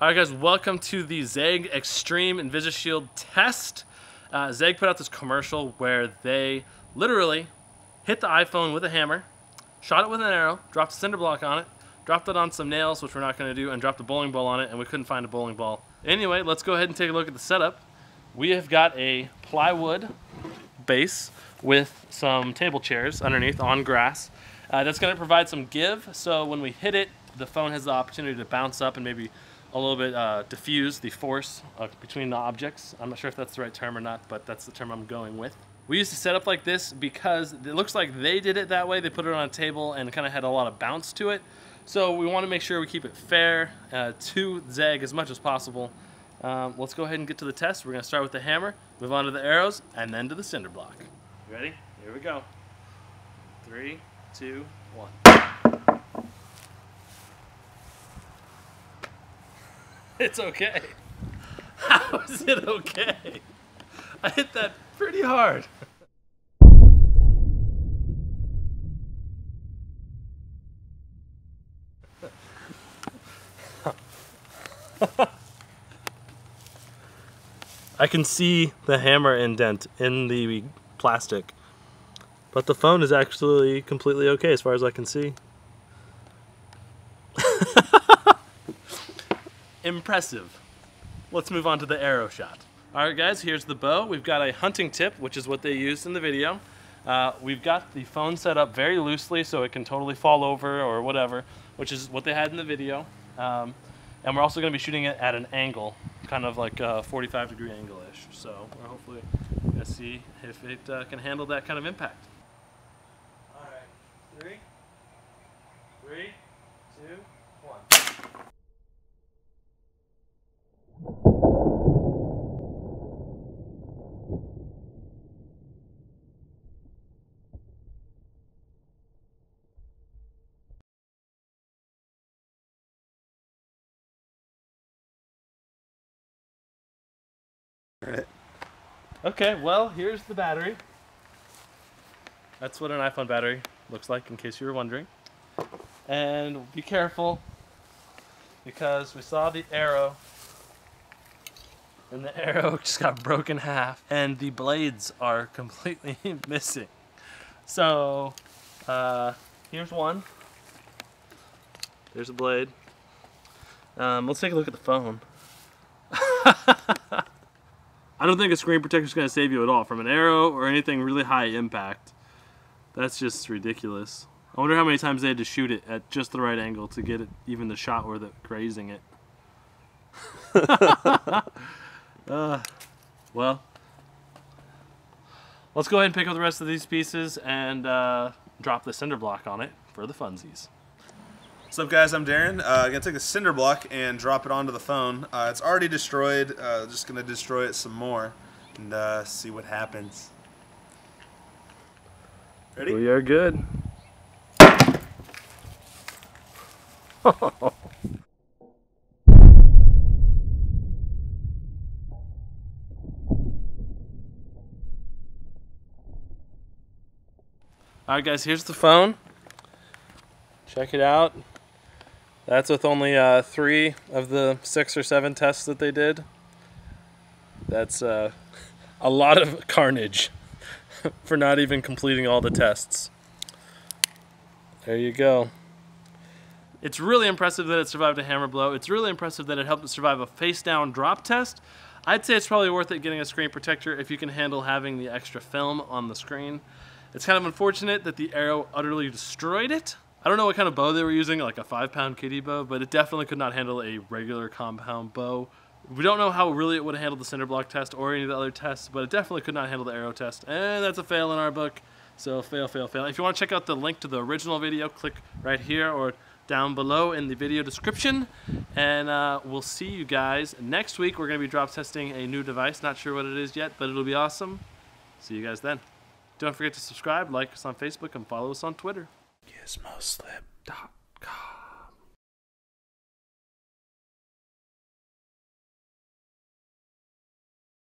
Alright guys, welcome to the Zagg Extreme InvisiShield test. Uh, Zagg put out this commercial where they literally hit the iPhone with a hammer, shot it with an arrow, dropped a cinder block on it, dropped it on some nails, which we're not going to do, and dropped a bowling ball on it, and we couldn't find a bowling ball. Anyway, let's go ahead and take a look at the setup. We have got a plywood base with some table chairs underneath on grass. Uh, that's going to provide some give, so when we hit it, the phone has the opportunity to bounce up and maybe a little bit uh, diffuse the force uh, between the objects. I'm not sure if that's the right term or not, but that's the term I'm going with. We used to set up like this because it looks like they did it that way. They put it on a table and kind of had a lot of bounce to it. So we want to make sure we keep it fair uh, to Zagg as much as possible. Um, let's go ahead and get to the test. We're going to start with the hammer, move on to the arrows, and then to the cinder block. Ready? Here we go. Three, two, one. It's okay. How is it okay? I hit that pretty hard. I can see the hammer indent in the plastic, but the phone is actually completely okay as far as I can see. Impressive. Let's move on to the arrow shot. All right, guys, here's the bow. We've got a hunting tip, which is what they used in the video. Uh, we've got the phone set up very loosely so it can totally fall over or whatever, which is what they had in the video. Um, and we're also going to be shooting it at an angle, kind of like a 45 degree angle-ish. So we're hopefully to see if it uh, can handle that kind of impact. All right, three, three, two, one. Right. Okay, well, here's the battery. That's what an iPhone battery looks like, in case you were wondering. And be careful, because we saw the arrow, and the arrow just got broken half, and the blades are completely missing. So, uh, here's one. There's a blade. Um, let's take a look at the phone. I don't think a screen protector is going to save you at all from an arrow or anything really high impact. That's just ridiculous. I wonder how many times they had to shoot it at just the right angle to get it even the shot worth it grazing it. uh, well, let's go ahead and pick up the rest of these pieces and uh, drop the cinder block on it for the funsies. What's up, guys? I'm Darren. Uh, I'm gonna take a cinder block and drop it onto the phone. Uh, it's already destroyed. Uh, just gonna destroy it some more and uh, see what happens. Ready? We are good. Alright guys, here's the phone. Check it out. That's with only uh, three of the six or seven tests that they did. That's uh, a lot of carnage for not even completing all the tests. There you go. It's really impressive that it survived a hammer blow. It's really impressive that it helped it survive a face down drop test. I'd say it's probably worth it getting a screen protector if you can handle having the extra film on the screen. It's kind of unfortunate that the arrow utterly destroyed it. I don't know what kind of bow they were using, like a five pound kitty bow, but it definitely could not handle a regular compound bow. We don't know how really it would have handled the cinder block test or any of the other tests, but it definitely could not handle the arrow test. And that's a fail in our book. So fail, fail, fail. If you want to check out the link to the original video, click right here or down below in the video description. And uh, we'll see you guys next week. We're going to be drop testing a new device. Not sure what it is yet, but it'll be awesome. See you guys then. Don't forget to subscribe, like us on Facebook, and follow us on Twitter. GizmoSlip.com